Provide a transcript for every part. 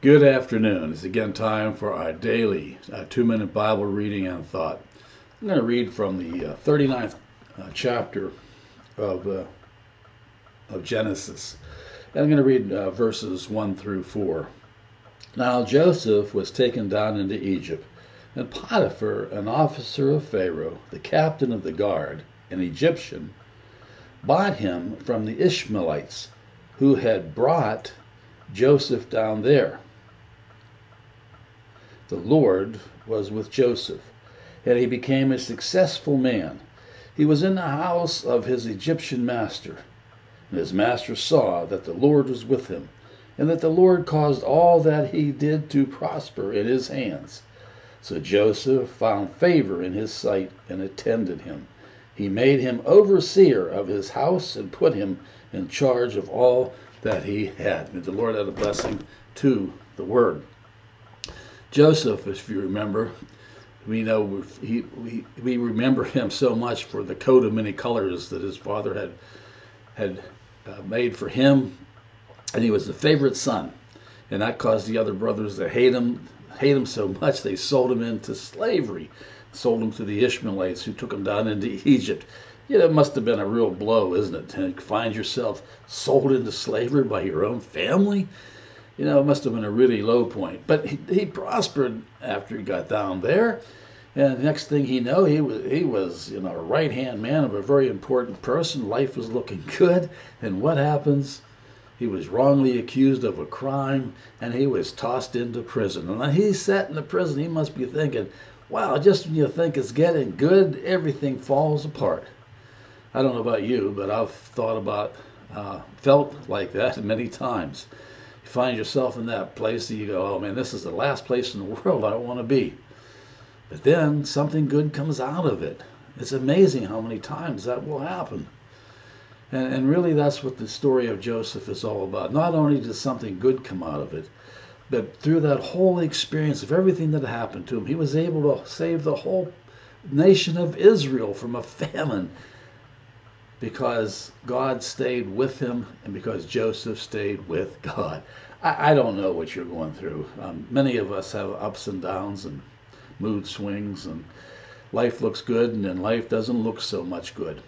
Good afternoon. It's again time for our daily uh, two minute Bible reading and thought. I'm going to read from the uh, 39th uh, chapter of, uh, of Genesis. And I'm going to read uh, verses 1 through 4. Now Joseph was taken down into Egypt, and Potiphar, an officer of Pharaoh, the captain of the guard, an Egyptian, bought him from the Ishmaelites who had brought Joseph down there the Lord was with Joseph, and he became a successful man. He was in the house of his Egyptian master, and his master saw that the Lord was with him, and that the Lord caused all that he did to prosper in his hands. So Joseph found favor in his sight and attended him. He made him overseer of his house and put him in charge of all that he had. May the Lord add a blessing to the word. Joseph, if you remember, we know he, we, we remember him so much for the coat of many colors that his father had had uh, made for him, and he was the favorite son, and that caused the other brothers to hate him, hate him so much they sold him into slavery, sold him to the Ishmaelites who took him down into Egypt. Yeah, that must have been a real blow, isn't it? To find yourself sold into slavery by your own family you know, it must have been a really low point. But he, he prospered after he got down there. And the next thing he know, he was he was you know a right hand man of a very important person. Life was looking good, and what happens? He was wrongly accused of a crime, and he was tossed into prison. And he sat in the prison, he must be thinking, "Wow, just when you think it's getting good, everything falls apart." I don't know about you, but I've thought about, uh, felt like that many times find yourself in that place and you go, oh man, this is the last place in the world I want to be. But then something good comes out of it. It's amazing how many times that will happen. And, and really, that's what the story of Joseph is all about. Not only does something good come out of it, but through that whole experience of everything that happened to him, he was able to save the whole nation of Israel from a famine because God stayed with him and because Joseph stayed with God. I, I don't know what you're going through. Um, many of us have ups and downs and mood swings, and life looks good and then life doesn't look so much good.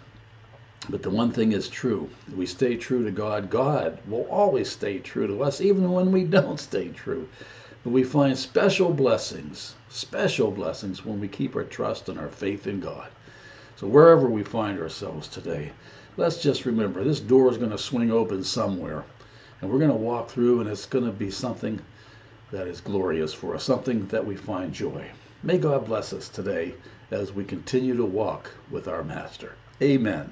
But the one thing is true we stay true to God, God will always stay true to us, even when we don't stay true. But we find special blessings, special blessings when we keep our trust and our faith in God. So wherever we find ourselves today, let's just remember this door is going to swing open somewhere. And we're going to walk through, and it's going to be something that is glorious for us, something that we find joy. May God bless us today as we continue to walk with our Master. Amen.